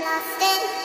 lost in